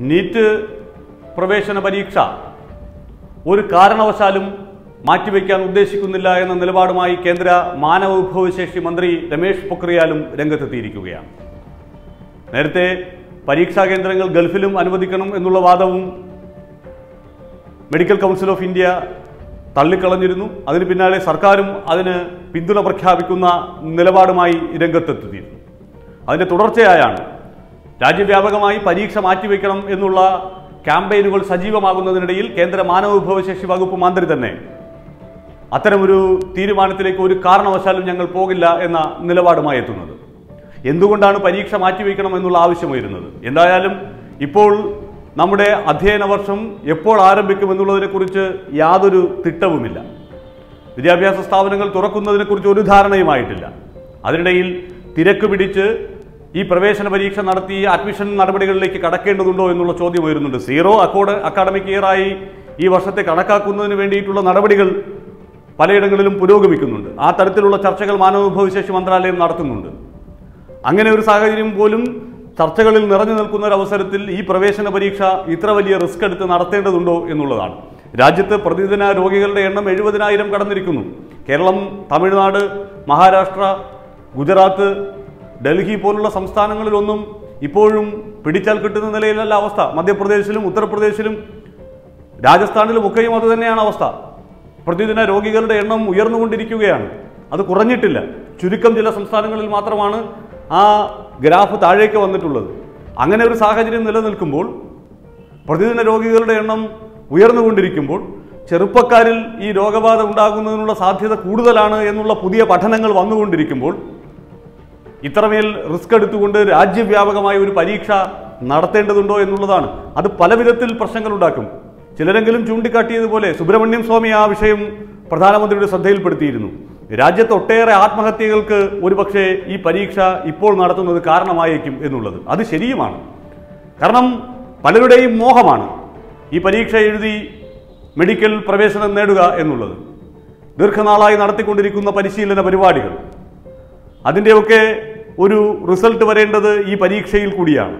NEET പ്രവേശന പരീക്ഷ ഒരു കാരണവശാലും മാറ്റിവെക്കാൻ ഉദ്ദേശിക്കുന്നില്ല എന്ന നിലപാടുമായി കേന്ദ്ര മാനവ വിഭവശേഷി മന്ത്രി രമേഷ് പൊക്രിയാലും രംഗത്തെത്തിയിരിക്കുകയാണ്. നേരത്തെ പരീക്ഷാ കേന്ദ്രങ്ങൾ ഗൾഫിലും അനുവദിക്കണം എന്നുള്ള വാദവും മെഡിക്കൽ കൗൺസിൽ ഓഫ് ഇന്ത്യ തള്ളിക്കളഞ്ഞിരുന്നു. അതിന് പിന്നാലെ സർക്കാരും അതിന് പിന്തുണ പ്രഖ്യാപിക്കുന്ന നിലപാടുമായി രംഗത്തെത്തിയിരുന്നു. അതിന്റെ തുടർച്ചയായാണ് രാജ്യവ്യാപകമായി പരീക്ഷ മാറ്റിവെക്കണം എന്നുള്ള ക്യാമ്പയിനുകൾ സജീവമാകുന്നതിനിടയിൽ കേന്ദ്ര മാനവ വിഭവശേഷി വകുപ്പ് മന്ത്രി തന്നെ അത്തരമൊരു തീരുമാനത്തിലേക്ക് ഒരു കാരണവശാലും ഞങ്ങൾ പോകില്ല എന്ന നിലപാടുമായി എത്തുന്നത്. എന്തുകൊണ്ടാണ് പരീക്ഷ മാറ്റിവെക്കണം എന്നുള്ള ആവശ്യം വരുന്നത് എന്തായാലും ഇപ്പോൾ നമ്മുടെ അധ്യയന വർഷം എപ്പോൾ ആരംഭിക്കും എന്നുള്ളതിനെക്കുറിച്ച് യാതൊരു തിട്ടവുമില്ല. വിദ്യാഭ്യാസ സ്ഥാപനങ്ങൾ തുറക്കുന്നതിനെക്കുറിച്ച് ഒരു ധാരണയുമായിട്ടില്ല. അതിനിടയിൽ തിരക്ക് പിടിച്ച് ഈ പ്രവേശന പരീക്ഷ നടത്തി അഡ്മിഷൻ നടപടികളിലേക്ക് കടക്കേണ്ടതുണ്ടോ എന്നുള്ള ചോദ്യം ഉയരുന്നുണ്ട്. സീറോ അക്കോഡ് അക്കാഡമിക് ഇയറായി ഈ വർഷത്തെ കണക്കാക്കുന്നതിന് വേണ്ടിയിട്ടുള്ള നടപടികൾ പലയിടങ്ങളിലും പുരോഗമിക്കുന്നുണ്ട്. ആ തരത്തിലുള്ള ചർച്ചകൾ മാനവവിഭവശേഷി മന്ത്രാലയം നടത്തുന്നുണ്ട്. അങ്ങനെ ഒരു സാഹചര്യം പോലും ചർച്ചകളിൽ നിറഞ്ഞു നിൽക്കുന്ന ഒരു അവസരത്തിൽ ഈ പ്രവേശന പരീക്ഷ ഇത്ര വലിയ റിസ്ക് എടുത്ത് നടത്തേണ്ടതുണ്ടോ എന്നുള്ളതാണ്. രാജ്യത്ത് പ്രതിദിന രോഗികളുടെ എണ്ണം എഴുപതിനായിരം കടന്നിരിക്കുന്നു. കേരളം തമിഴ്നാട് മഹാരാഷ്ട്ര ഗുജറാത്ത് ഡൽഹി പോലുള്ള സംസ്ഥാനങ്ങളിലൊന്നും ഇപ്പോഴും പിടിച്ചാൽ കിട്ടുന്ന നിലയിലല്ല അവസ്ഥ. മധ്യപ്രദേശിലും ഉത്തർപ്രദേശിലും രാജസ്ഥാനിലും ഒക്കെയും അത് തന്നെയാണ് അവസ്ഥ. പ്രതിദിന രോഗികളുടെ എണ്ണം ഉയർന്നുകൊണ്ടിരിക്കുകയാണ്. അത് കുറഞ്ഞിട്ടില്ല. ചുരുക്കം ചില സംസ്ഥാനങ്ങളിൽ മാത്രമാണ് ആ ഗ്രാഫ് താഴേക്ക് വന്നിട്ടുള്ളത്. അങ്ങനെ ഒരു സാഹചര്യം നിലനിൽക്കുമ്പോൾ പ്രതിദിന രോഗികളുടെ എണ്ണം ഉയർന്നുകൊണ്ടിരിക്കുമ്പോൾ ചെറുപ്പക്കാരിൽ ഈ രോഗബാധ ഉണ്ടാകുന്നതിനുള്ള സാധ്യത കൂടുതലാണ് എന്നുള്ള പുതിയ പഠനങ്ങൾ വന്നുകൊണ്ടിരിക്കുമ്പോൾ ഇത്രമേൽ റിസ്ക് എടുത്തുകൊണ്ട് രാജ്യവ്യാപകമായ ഒരു പരീക്ഷ നടത്തേണ്ടതുണ്ടോ എന്നുള്ളതാണ്. അത് പല വിധത്തിൽ പ്രശ്നങ്ങൾ ഉണ്ടാക്കും ചിലരെങ്കിലും ചൂണ്ടിക്കാട്ടിയതുപോലെ സുബ്രഹ്മണ്യം സ്വാമി ആ വിഷയം പ്രധാനമന്ത്രിയുടെ ശ്രദ്ധയിൽപ്പെടുത്തിയിരുന്നു. രാജ്യത്ത് ഒട്ടേറെ ആത്മഹത്യകൾക്ക് ഒരുപക്ഷെ ഈ പരീക്ഷ ഇപ്പോൾ നടത്തുന്നത് കാരണമായേക്കും എന്നുള്ളത്. അത് ശരിയുമാണ്. കാരണം പലരുടെയും മോഹമാണ് ഈ പരീക്ഷ എഴുതി മെഡിക്കൽ പ്രവേശനം നേടുക എന്നുള്ളത്. ദീർഘനാളായി നടത്തിക്കൊണ്ടിരിക്കുന്ന പരിശീലന പരിപാടികൾ. അതിന്റെയൊക്കെ ഒരു റിസൾട്ട് വരേണ്ടത് ഈ പരീക്ഷയിൽ കൂടിയാണ്.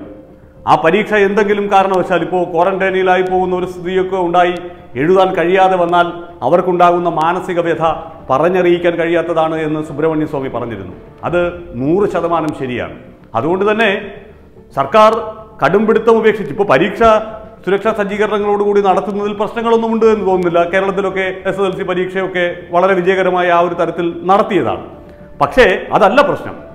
ആ പരീക്ഷ എന്തെങ്കിലും കാരണവശാൽ ഇപ്പോൾ ക്വാറന്റൈനിലായി പോകുന്ന ഒരു സ്ഥിതിയൊക്കെ ഉണ്ടായി എഴുതാൻ കഴിയാതെ വന്നാൽ അവർക്കുണ്ടാകുന്ന മാനസിക വ്യഥ പറഞ്ഞറിയിക്കാൻ കഴിയാത്തതാണ് എന്ന് സുബ്രഹ്മണ്യ സ്വാമി പറഞ്ഞിരുന്നു. അത് നൂറ് ശതമാനം ശരിയാണ്. അതുകൊണ്ട് തന്നെ സർക്കാർ കടുംപിടുത്തം ഉപേക്ഷിച്ച് ഇപ്പോൾ പരീക്ഷ സുരക്ഷാ സജ്ജീകരണങ്ങളോടുകൂടി നടത്തുന്നതിൽ പ്രശ്നങ്ങളൊന്നും ഉണ്ട് എന്ന് തോന്നുന്നില്ല. കേരളത്തിലൊക്കെ എസ് എസ് എൽ സി പരീക്ഷയൊക്കെ വളരെ വിജയകരമായ ആ ഒരു തരത്തിൽ നടത്തിയതാണ്. പക്ഷേ അതല്ല പ്രശ്നം.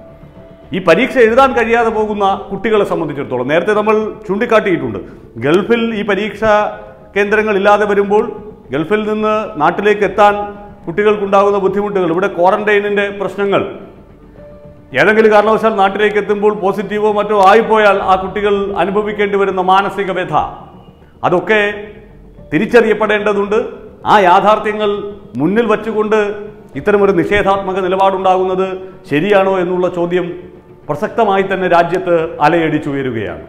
ഈ പരീക്ഷ എഴുതാൻ കഴിയാതെ പോകുന്ന കുട്ടികളെ സംബന്ധിച്ചിടത്തോളം. നേരത്തെ നമ്മൾ ചൂണ്ടിക്കാട്ടിയിട്ടുണ്ട്. ഗൾഫിൽ ഈ പരീക്ഷ കേന്ദ്രങ്ങൾ ഇല്ലാതെ വരുമ്പോൾ ഗൾഫിൽ നിന്ന് നാട്ടിലേക്ക് എത്താൻ കുട്ടികൾക്കുണ്ടാകുന്ന ബുദ്ധിമുട്ടുകൾ ഇവിടെ ക്വാറന്റൈനിന്റെ പ്രശ്നങ്ങൾ ഏതെങ്കിലും കാരണവശാൽ നാട്ടിലേക്ക് എത്തുമ്പോൾ പോസിറ്റീവോ മറ്റോ ആയിപ്പോയാൽ ആ കുട്ടികൾ അനുഭവിക്കേണ്ടി വരുന്ന മാനസിക വ്യഥ. അതൊക്കെ തിരിച്ചറിയപ്പെടേണ്ടതുണ്ട്. ആ യാഥാർത്ഥ്യങ്ങൾ മുന്നിൽ വച്ചുകൊണ്ട് ഇത്തരമൊരു നിഷേധാത്മക നിലപാടുണ്ടാകുന്നത് ശരിയാണോ എന്നുള്ള ചോദ്യം പ്രസക്തമായി തന്നെ രാജ്യത്ത് അലയടിച്ചുയരുകയാണ്.